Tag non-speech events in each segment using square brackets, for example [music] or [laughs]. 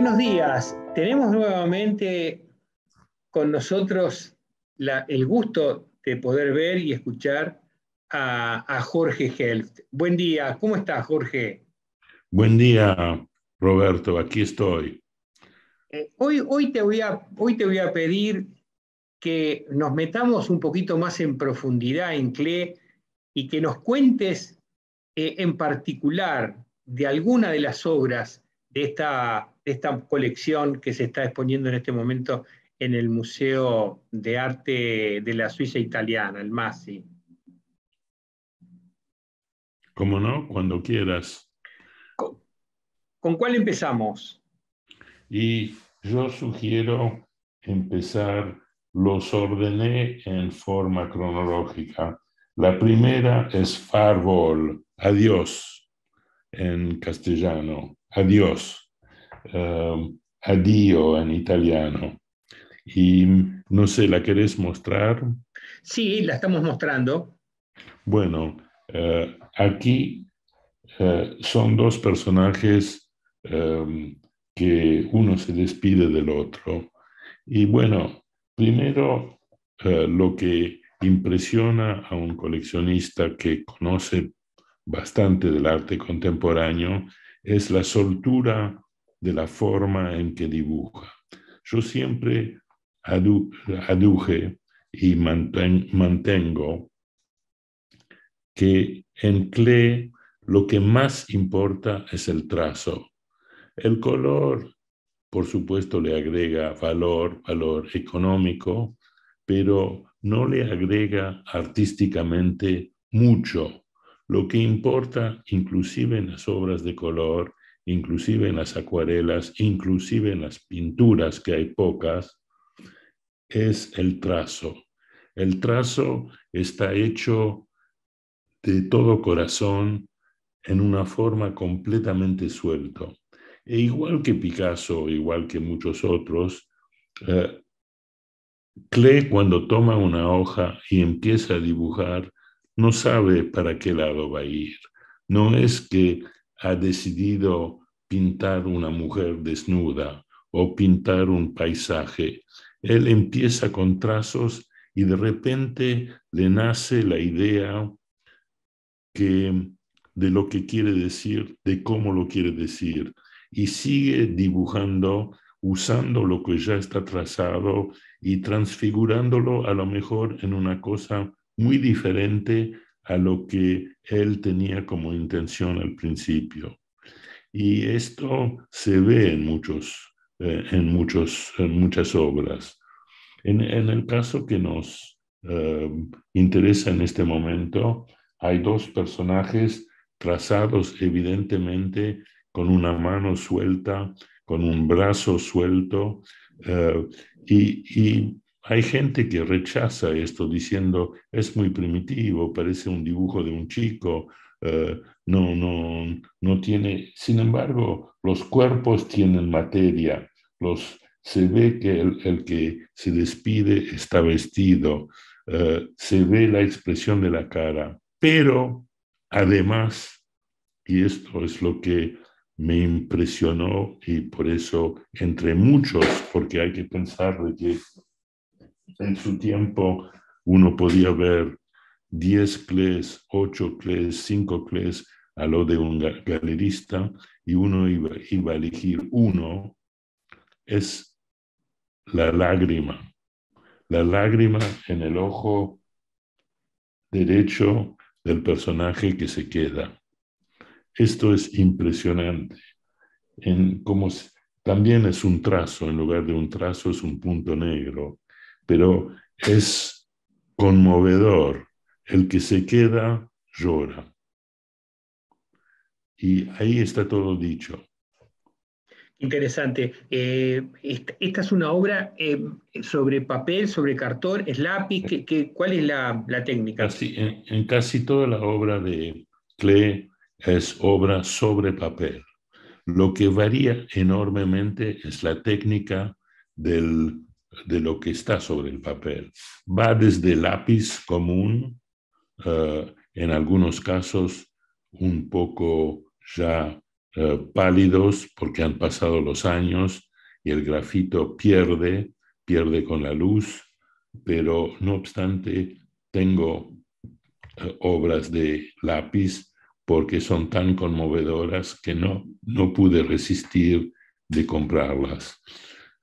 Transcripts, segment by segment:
Buenos días. Tenemos nuevamente con nosotros el gusto de poder ver y escuchar a, Jorge Helft. Buen día, ¿cómo estás, Jorge? Buen día, Roberto, aquí estoy. Eh, hoy, hoy, te voy a, hoy te voy a pedir que nos metamos un poquito más en profundidad en CLE y que nos cuentes eh, en particular de alguna de las obras de esta, esta colección que se está exponiendo en este momento en el Museo de Arte de la Suiza Italiana, el MASI. ¿Cómo no? Cuando quieras. ¿Con, cuál empezamos? Y yo sugiero empezar, los ordené en forma cronológica. La primera es Farvol, adiós, en castellano, adiós, um, adio en italiano. Y no sé, ¿la querés mostrar? Sí, la estamos mostrando. Bueno, uh, aquí uh, son dos personajes um, que uno se despide del otro. Y bueno, primero uh, lo que impresiona a un coleccionista que conoce bastante del arte contemporáneo es la soltura de la forma en que dibuja. Yo siempre aduje y mantengo que en Klee lo que más importa es el trazo. El color, por supuesto, le agrega valor, valor económico, pero no le agrega artísticamente mucho. Lo que importa, inclusive en las obras de color, inclusive en las acuarelas, inclusive en las pinturas, que hay pocas, es el trazo. El trazo está hecho de todo corazón en una forma completamente suelto. E igual que Picasso, igual que muchos otros, eh, cuando toma una hoja y empieza a dibujar, no sabe para qué lado va a ir. No es que ha decidido pintar una mujer desnuda o pintar un paisaje. Él empieza con trazos y de repente le nace la idea de lo que quiere decir, de cómo lo quiere decir, y sigue dibujando usando lo que ya está trazado y transfigurándolo a lo mejor en una cosa muy diferente a lo que él tenía como intención al principio. Y esto se ve en, muchos, eh, en, muchos, en muchas obras. En, el caso que nos eh, interesa en este momento, hay dos personajes trazados evidentemente con una mano suelta, con un brazo suelto, eh, y, hay gente que rechaza esto diciendo es muy primitivo, parece un dibujo de un chico, eh, no, no, no tiene, sin embargo, los cuerpos tienen materia, los, se ve que el, que se despide está vestido, eh, se ve la expresión de la cara, pero además, y esto es lo que me impresionó y por eso entre muchos, porque hay que pensar de que en su tiempo uno podía ver 10 clés, 8 clés, 5 clés a lo de un galerista y uno iba, a elegir uno, es la lágrima. La lágrima en el ojo derecho del personaje que se queda. Esto es impresionante. Como también es un trazo, en lugar de un trazo es un punto negro, pero es conmovedor. El que se queda llora. Y ahí está todo dicho. Interesante. Eh, esta, es una obra eh, sobre papel, sobre cartón, es lápiz. cuál es la, técnica? en, en, casi toda la obra de Klee es obra sobre papel. Lo que varía enormemente es la técnica del, de lo que está sobre el papel. Va desde lápiz común, eh, en algunos casos un poco ya eh, pálidos porque han pasado los años y el grafito pierde, pierde con la luz, pero no obstante tengo eh, obras de lápiz porque son tan conmovedoras que no, no pude resistir de comprarlas.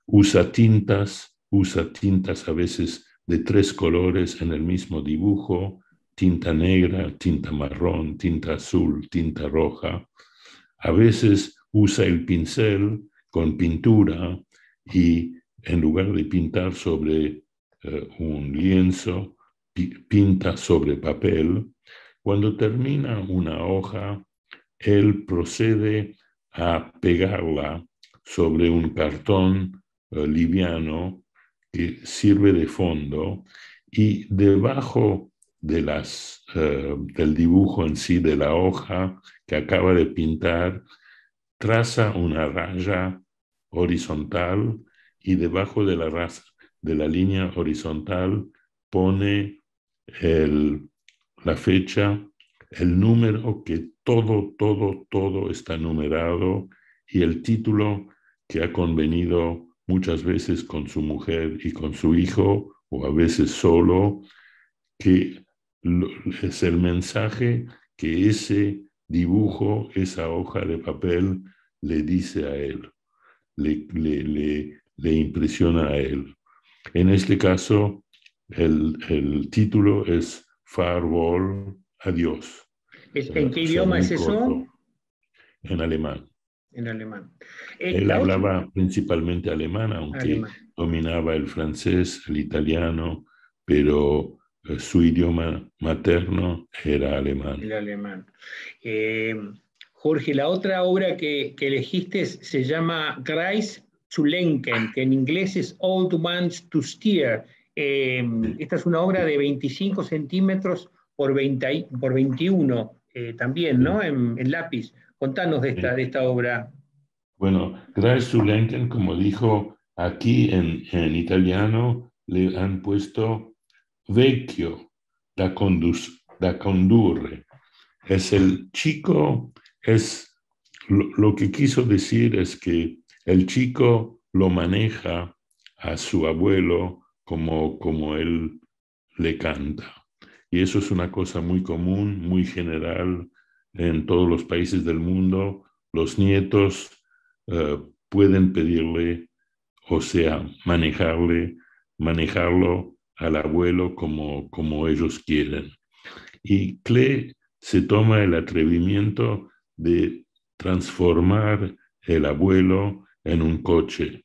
Usa tintas, usa tintas a veces de tres colores en el mismo dibujo, tinta negra, tinta marrón, tinta azul, tinta roja. A veces usa el pincel con pintura y en lugar de pintar sobre eh, un lienzo, pinta sobre papel. Cuando termina una hoja, él procede a pegarla sobre un cartón eh, liviano que sirve de fondo y debajo de las, eh, del dibujo en sí de la hoja que acaba de pintar, traza una raya horizontal y debajo de la, de la línea horizontal pone el, la fecha, el número que todo, todo, todo está numerado y el título que ha convenido muchas veces con su mujer y con su hijo o a veces solo, que es el mensaje que ese dibujo, esa hoja de papel le dice a él, le, le, le, impresiona a él. En este caso, el, el título es Farewell, adiós. ¿En qué idioma es eso? En alemán. En alemán. Eh, él hablaba principalmente alemán, aunque dominaba el francés, el italiano, pero eh, su idioma materno era alemán. El alemán. Eh, Jorge, la otra obra que, que, elegiste se llama Kreis zu lenken, que en inglés es Old Man's to Steer. esta es una obra de 25 centímetros por, 20, por 21, también, ¿no? En, en, lápiz. Contanos de esta, de esta obra. Bueno, Kreis zu lenken, como dijo aquí en, en italiano, le han puesto vecchio da, condus, da condurre. Es el chico, es lo, que quiso decir es que el chico lo maneja a su abuelo como, como él le canta. Y eso es una cosa muy común, muy general en todos los países del mundo. Los nietos eh, pueden pedirle, o sea, manejarle, manejarlo al abuelo como, como ellos quieren. Y Klee se toma el atrevimiento de transformar el abuelo en un coche.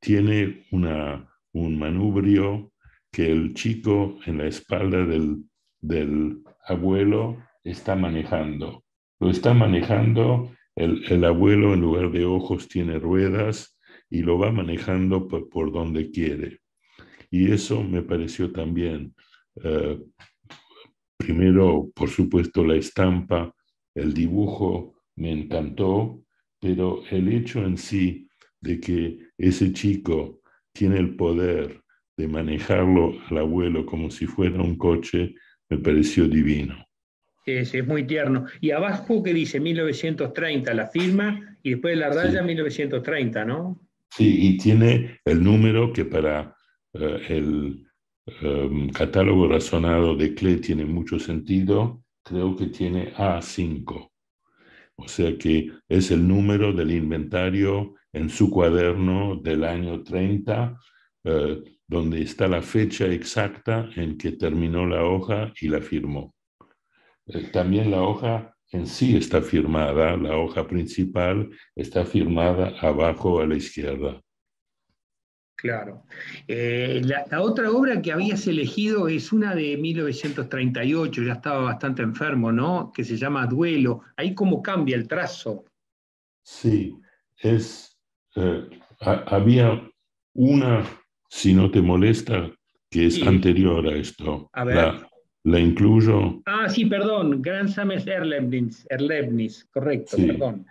Tiene una, un manubrio que el chico en la espalda del, del abuelo está manejando. Lo está manejando, el, el, abuelo en lugar de ojos tiene ruedas y lo va manejando por, por donde quiere. Y eso me pareció también, eh, primero, por supuesto, la estampa, el dibujo me encantó, pero el hecho en sí de que ese chico tiene el poder de manejarlo al abuelo como si fuera un coche, me pareció divino. Es, es muy tierno. Y abajo que dice 1930, la firma, y después la raya 1930, ¿no? Sí, y tiene el número que para eh, el em, catálogo razonado de CLE tiene mucho sentido, creo que tiene A5. O sea que es el número del inventario en su cuaderno del año 30, eh, donde está la fecha exacta en que terminó la hoja y la firmó. Eh, también la hoja en sí está firmada, la hoja principal está firmada abajo a la izquierda. Claro. Eh, la, otra obra que habías elegido es una de 1938, ya estaba bastante enfermo, ¿no? Que se llama Duelo. Ahí cómo cambia el trazo. Sí, es, eh, había una, si no te molesta, que es anterior a esto. A ver. La, incluyo. Ah, sí, perdón, Gran Sames Erlebnis, correcto, perdón.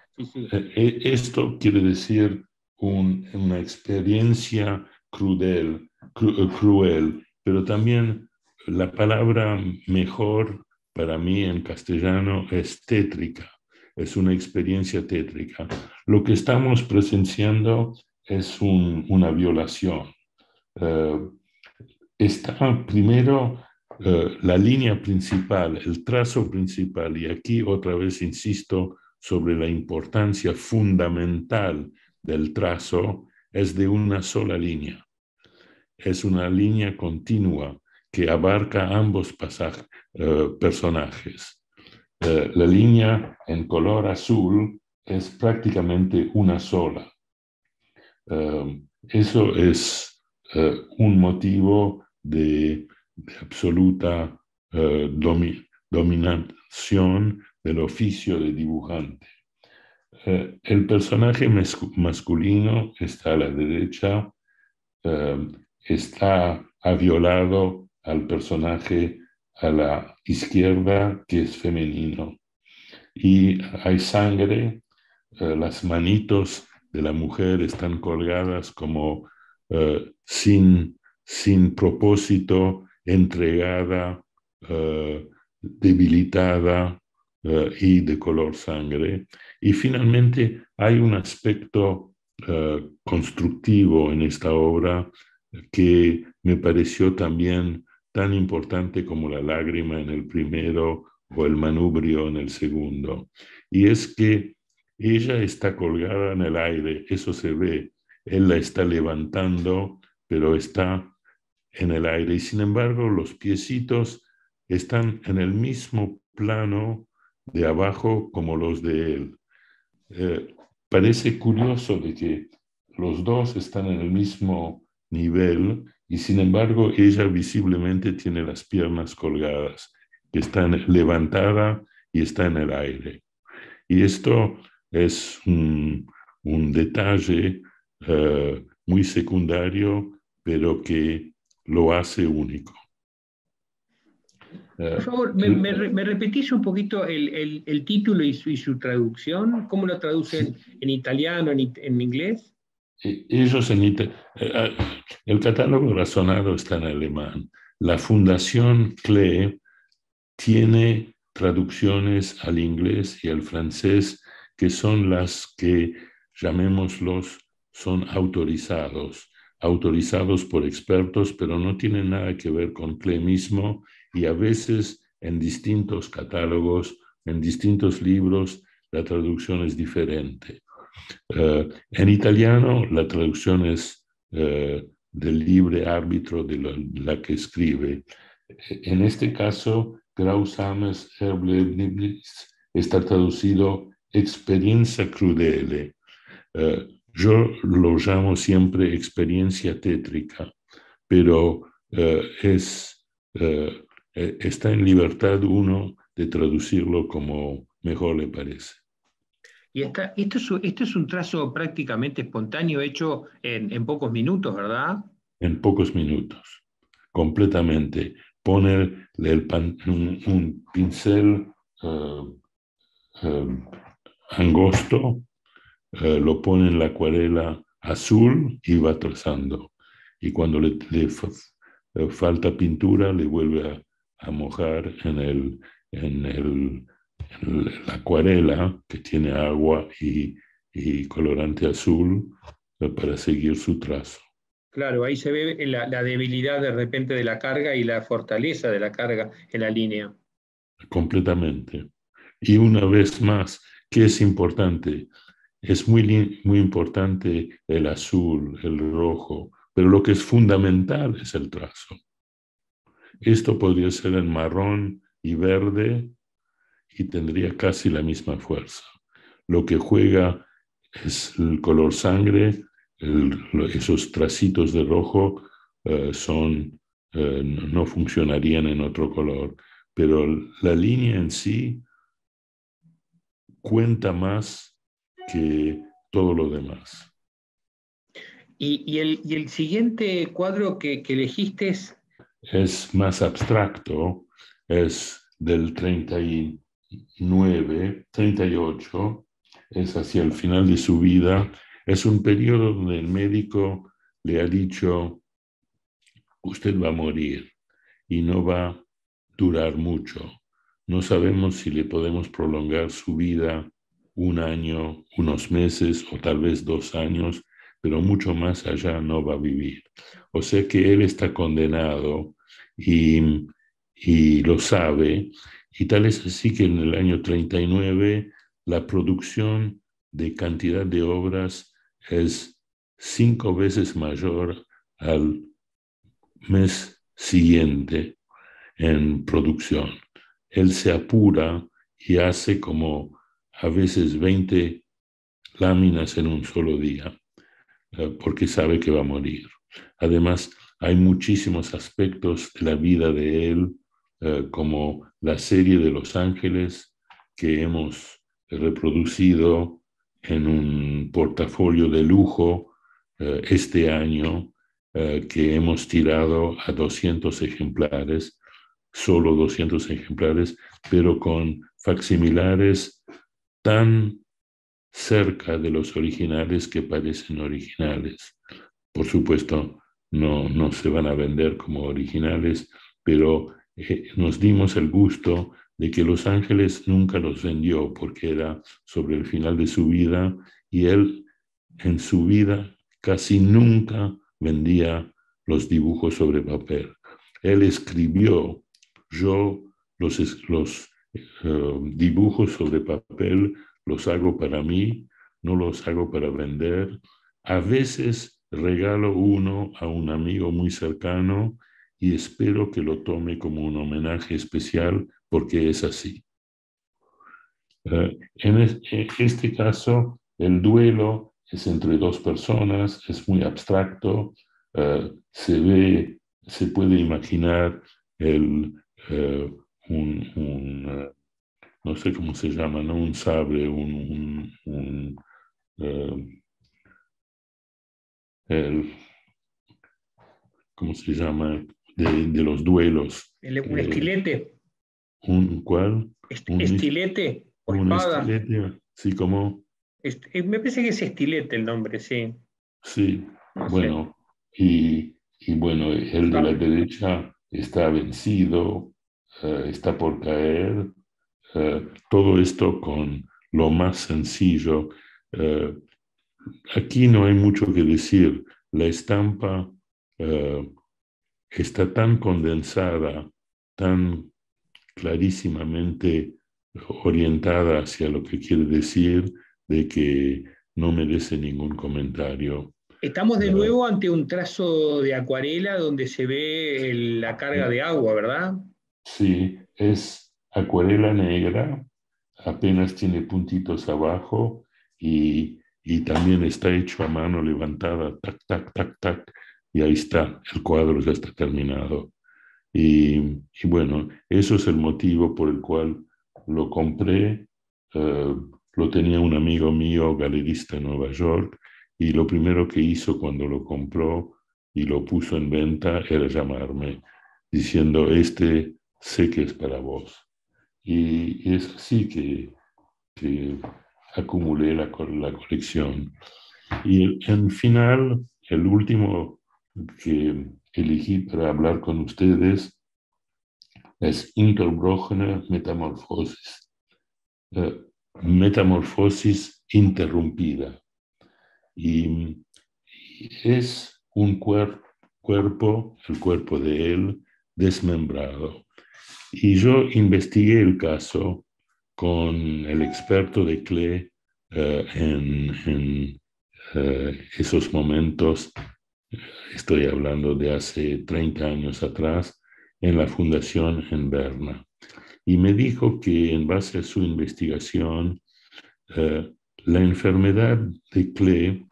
Eh, esto quiere decir una experiencia cruel, eh, cruel, pero también la palabra mejor para mí en castellano es tétrica. es una experiencia tétrica. Lo que estamos presenciando es una violación. Eh, está primero eh, la línea principal, el trazo principal, y aquí otra vez insisto sobre la importancia fundamental del trazo, es de una sola línea. Es una línea continua que abarca ambos eh, personajes. Eh, la línea en color azul es prácticamente una sola. Eso es un motivo de, absoluta dominación del oficio de dibujante. el personaje masculino está a la derecha, está ha violado al personaje a la izquierda que es femenino. Y hay sangre, eh, las manitos de la mujer están colgadas como eh, sin, sin propósito, entregada, eh, debilitada y de color sangre. Y finalmente hay un aspecto constructivo en esta obra que me pareció también tan importante como la lágrima en el primero o el manubrio en el segundo. Y es que ella está colgada en el aire, eso se ve, él la está levantando, pero está en el aire. Y sin embargo, los piecitos están en el mismo plano de abajo como los de él. Eh, parece curioso de que los dos están en el mismo nivel y sin embargo ella visiblemente tiene las piernas colgadas, que están levantadas y está en el aire. Y esto es un, detalle eh, muy secundario, pero que lo hace único. Eh, Por favor, ¿me, repetís un poquito el, título y su, traducción? ¿Cómo lo traducen en italiano, en, en inglés? Eh, ellos en eh, ah, el catálogo razonado está en alemán. La Fundación CLE tiene traducciones al inglés y al francés que son las que, llamémoslos, son autorizados, autorizados por expertos, pero no tienen nada que ver con CLE mismo y a veces en distintos catálogos, en distintos libros, la traducción es diferente. Eh, en italiano la traducción es eh, del libre árbitro de la, que escribe. En este caso, Grausames Erblebnis está traducido experiencia crudele. Eh, yo lo llamo siempre experiencia tétrica, pero es, está en libertad uno de traducirlo como mejor le parece. Y esto, es, un trazo prácticamente espontáneo hecho en, pocos minutos, ¿verdad? En pocos minutos, completamente. Pone un, pincel eh, eh, angosto, eh, lo pone en la acuarela azul y va trazando. Y cuando le, falta pintura, le vuelve a, mojar en el, en el la acuarela que tiene agua y, colorante azul eh, para seguir su trazo. Claro, ahí se ve la, debilidad de repente de la carga y la fortaleza de la carga en la línea. Completamente. Y una vez más, ¿qué es importante? Es muy, muy importante el azul, el rojo, pero lo que es fundamental es el trazo. Esto podría ser en marrón y verde y tendría casi la misma fuerza. Lo que juega es el color sangre, esos tracitos de rojo eh, son, eh, no funcionarían en otro color, pero la línea en sí cuenta más que todo lo demás. ¿Y, el, siguiente cuadro que, que elegiste es? Es más abstracto, es del 30 y 9, 38, es hacia el final de su vida, es un periodo donde el médico le ha dicho, usted va a morir y no va a durar mucho. No sabemos si le podemos prolongar su vida un año, unos meses o tal vez dos años, pero mucho más allá no va a vivir. O sea que él está condenado y, y lo sabe, y tal es así que en el año 39 la producción de cantidad de obras es cinco veces mayor al mes siguiente en producción. Él se apura y hace como a veces 20 láminas en un solo día, eh, porque sabe que va a morir. Además, hay muchísimos aspectos de la vida de él, eh, como la serie de Los Ángeles que hemos reproducido en un portafolio de lujo eh, este año, que hemos tirado a 200 ejemplares, solo 200 ejemplares, pero con facsimilares tan cerca de los originales que parecen originales. Por supuesto, no, no se van a vender como originales, pero eh, nos dimos el gusto de que Los Ángeles nunca los vendió porque era sobre el final de su vida y él en su vida casi nunca vendía los dibujos sobre papel. Él escribió, yo los, los eh, dibujos sobre papel los hago para mí, no los hago para vender. A veces regalo uno a un amigo muy cercano y espero que lo tome como un homenaje especial porque es así. Eh, en este caso, el duelo es entre dos personas, es muy abstracto, eh, se ve, se puede imaginar el, un, no sé cómo se llama, ¿no? un sable, un, eh, el, ¿cómo se llama? De, los duelos. un estilete. ¿Un cuál? un, estilete. un estilete, sí, como... Eh, me parece que es estilete el nombre, sí. Sí, bueno, y, y, bueno, el de la derecha está vencido, eh, está por caer, eh, todo esto con lo más sencillo. Eh, aquí no hay mucho que decir. La estampa está tan condensada, tan clarísimamente orientada hacia lo que quiere decir, de que no merece ningún comentario. Estamos de nuevo ante un trazo de acuarela donde se ve la carga de agua, ¿verdad? Sí, es acuarela negra, apenas tiene puntitos abajo y, también está hecho a mano levantada, tac, tac, tac, tac, y ahí está, el cuadro ya está terminado. Y, bueno, eso es el motivo por el cual lo compré. Eh, lo tenía un amigo mío, galerista en Nueva York, y lo primero que hizo cuando lo compró y lo puso en venta era llamarme diciendo, este sé que es para vos. Y, es así que, acumulé la, la, colección. Y en final, el último que elegí para hablar con ustedes es Interbrochene Metamorfosis. Eh, metamorfosis interrumpida. Y, es un cuerpo, el cuerpo de él, desmembrado. Y yo investigué el caso con el experto de CLE eh, en, eh, esos momentos, estoy hablando de hace 30 años atrás, en la fundación en Berna. Y me dijo que en base a su investigación, eh, la enfermedad de CLE,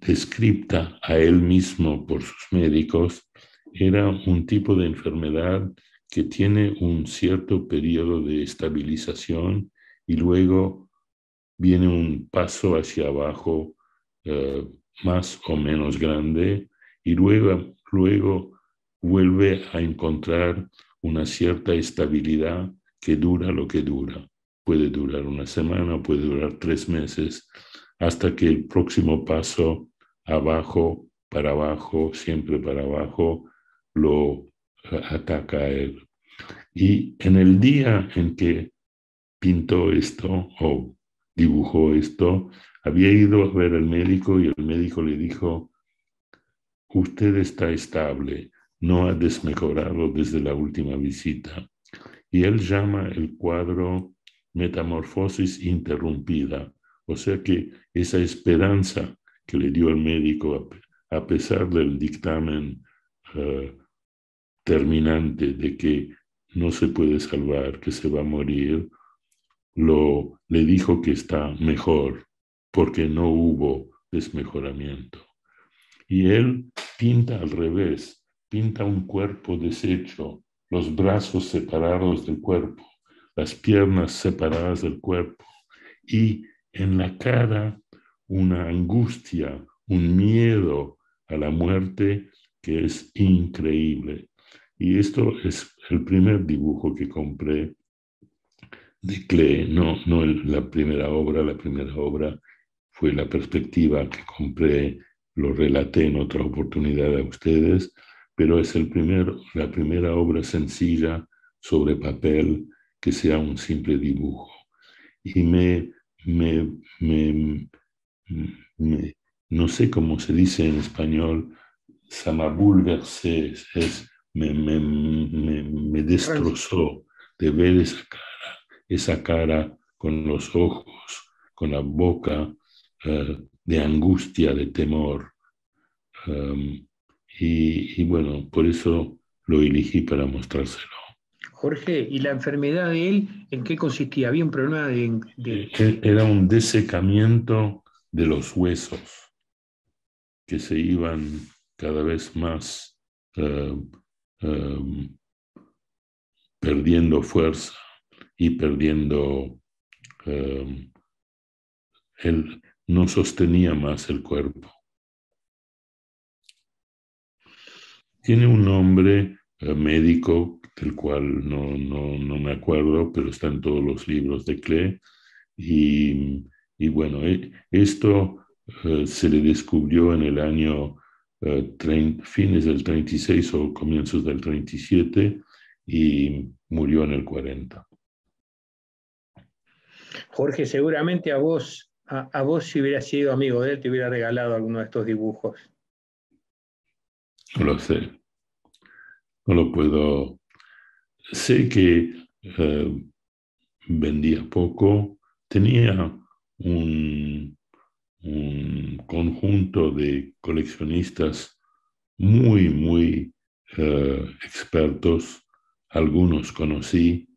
descripta a él mismo por sus médicos, era un tipo de enfermedad que tiene un cierto periodo de estabilización y luego viene un paso hacia abajo eh, más o menos grande y luego, luego vuelve a encontrar una cierta estabilidad que dura lo que dura. Puede durar una semana, puede durar tres meses, hasta que el próximo paso abajo, para abajo, siempre para abajo, lo ataca a él. Y en el día en que pintó esto, o dibujó esto, había ido a ver al médico y el médico le dijo, usted está estable, no ha desmejorado desde la última visita. Y él llama el cuadro metamorfosis interrumpida, o sea que esa esperanza que le dio el médico a, pesar del dictamen eh, terminante de que no se puede salvar, que se va a morir, lo, le dijo que está mejor porque no hubo desmejoramiento. Y él pinta al revés, pinta un cuerpo deshecho, los brazos separados del cuerpo, las piernas separadas del cuerpo y en la cara una angustia, un miedo a la muerte que es increíble. Y esto es el primer dibujo que compré de Klee, no, no la primera obra, la primera obra fue la perspectiva que compré, lo relaté en otra oportunidad a ustedes, pero es el primer, la primera obra sencilla sobre papel que sea un simple dibujo. Y me, me, me, no sé cómo se dice en español, samabulverse, es, me, me, me, destrozó de ver esa cara, esa cara con los ojos, con la boca eh, de angustia, de temor. Um, y, y, bueno, por eso lo elegí para mostrárselo. Jorge, ¿y la enfermedad de él en qué consistía? ¿Había un problema de...? E, era un desecamiento de los huesos que se iban cada vez más eh, eh, perdiendo fuerza y perdiendo... Eh, él no sostenía más el cuerpo. Tiene un nombre médico del cual no, no, me acuerdo, pero está en todos los libros de Klee. Y, y bueno, eh, esto eh, se le descubrió en el año eh, fines del 36 o comienzos del 37 y murió en el 40. Jorge, seguramente a vos, a, a vos si hubieras sido amigo de él, te hubiera regalado alguno de estos dibujos. No lo sé. No lo puedo sé que eh, vendía poco, tenía un, conjunto de coleccionistas muy, muy eh, expertos, algunos conocí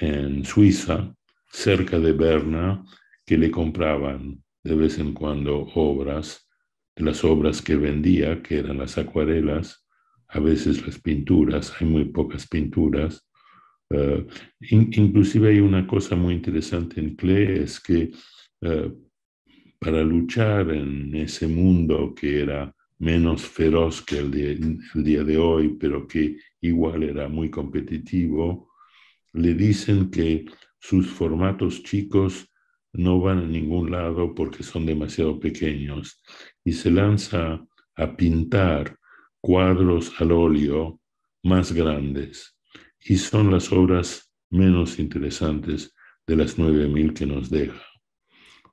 en Suiza, cerca de Berna, que le compraban de vez en cuando obras, de las obras que vendía, que eran las acuarelas, a veces las pinturas, hay muy pocas pinturas. Eh, inclusive hay una cosa muy interesante en Klee, es que eh, para luchar en ese mundo que era menos feroz que el, el día de hoy, pero que igual era muy competitivo, le dicen que sus formatos chicos no van a ningún lado porque son demasiado pequeños y se lanza a pintar cuadros al óleo más grandes y son las obras menos interesantes de las 9.000 que nos deja.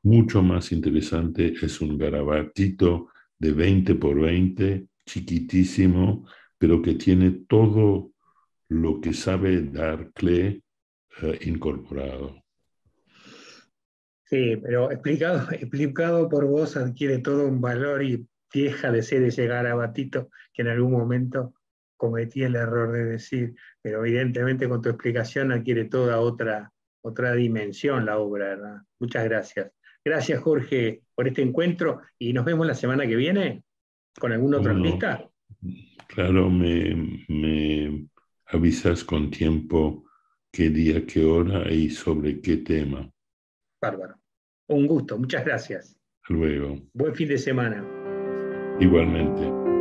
Mucho más interesante es un garabatito de 20 por 20, chiquitísimo, pero que tiene todo lo que sabe dar Klee eh, incorporado. Sí, pero explicado, [laughs] explicado por vos adquiere todo un valor y deja de ser ese garabatito que en algún momento cometí el error de decir, pero evidentemente con tu explicación adquiere toda otra, otra dimensión la obra, ¿verdad? Muchas gracias. Gracias Jorge por este encuentro y nos vemos la semana que viene con algún otro artista. Claro, me, me avisas con tiempo qué día, qué hora y sobre qué tema. Bárbaro. Un gusto, muchas gracias. Luego. Buen fin de semana. Igualmente.